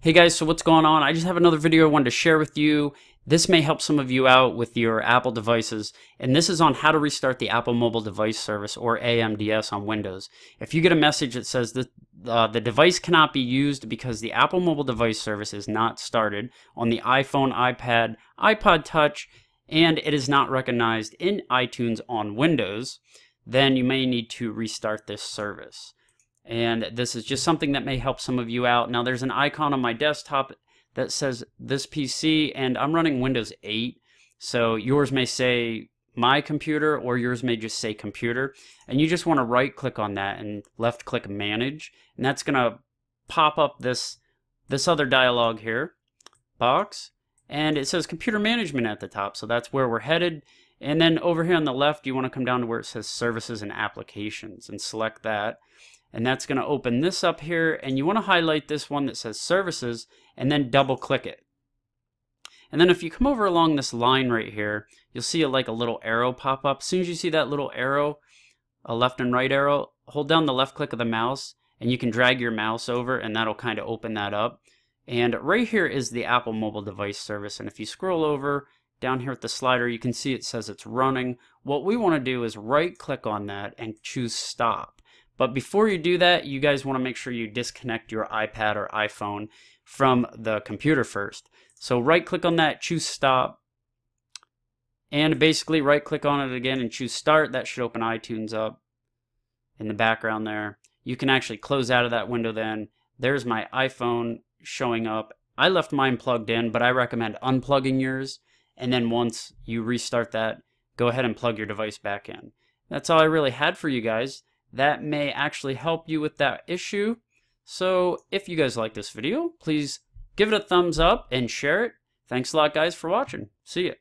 Hey guys, so what's going on? I just have another video I wanted to share with you. This may help some of you out with your Apple devices, and this is on how to restart the Apple Mobile Device Service, or AMDS, on Windows. If you get a message that says that uh, the device cannot be used because the Apple Mobile Device Service is not started on the iPhone, iPad, iPod Touch, and it is not recognized in iTunes on Windows, then you may need to restart this service and this is just something that may help some of you out. Now there's an icon on my desktop that says this PC and I'm running Windows 8 so yours may say my computer or yours may just say computer. And you just want to right click on that and left click manage. And that's gonna pop up this this other dialog here box. And it says computer management at the top so that's where we're headed. And then over here on the left you want to come down to where it says services and applications and select that and that's going to open this up here and you want to highlight this one that says services and then double click it. And then if you come over along this line right here you'll see a, like a little arrow pop up. As soon as you see that little arrow a left and right arrow hold down the left click of the mouse and you can drag your mouse over and that'll kind of open that up. And right here is the Apple mobile device service and if you scroll over down here at the slider you can see it says it's running. What we want to do is right click on that and choose stop but before you do that, you guys want to make sure you disconnect your iPad or iPhone from the computer first. So right click on that, choose stop, and basically right click on it again and choose start. That should open iTunes up in the background there. You can actually close out of that window then. There's my iPhone showing up. I left mine plugged in, but I recommend unplugging yours. And then once you restart that, go ahead and plug your device back in. That's all I really had for you guys that may actually help you with that issue. So if you guys like this video, please give it a thumbs up and share it. Thanks a lot guys for watching. See ya.